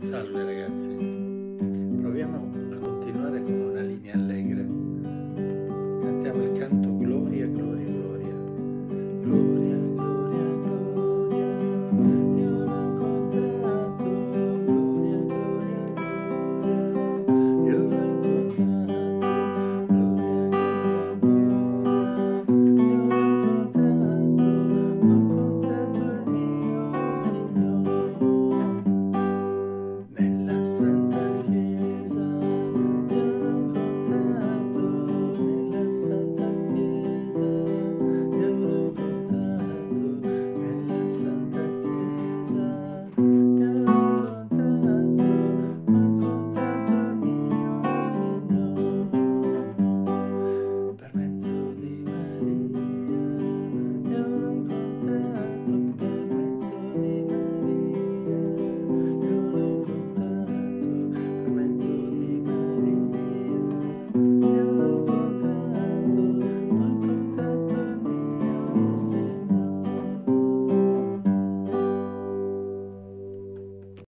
Salve ragazzi, proviamo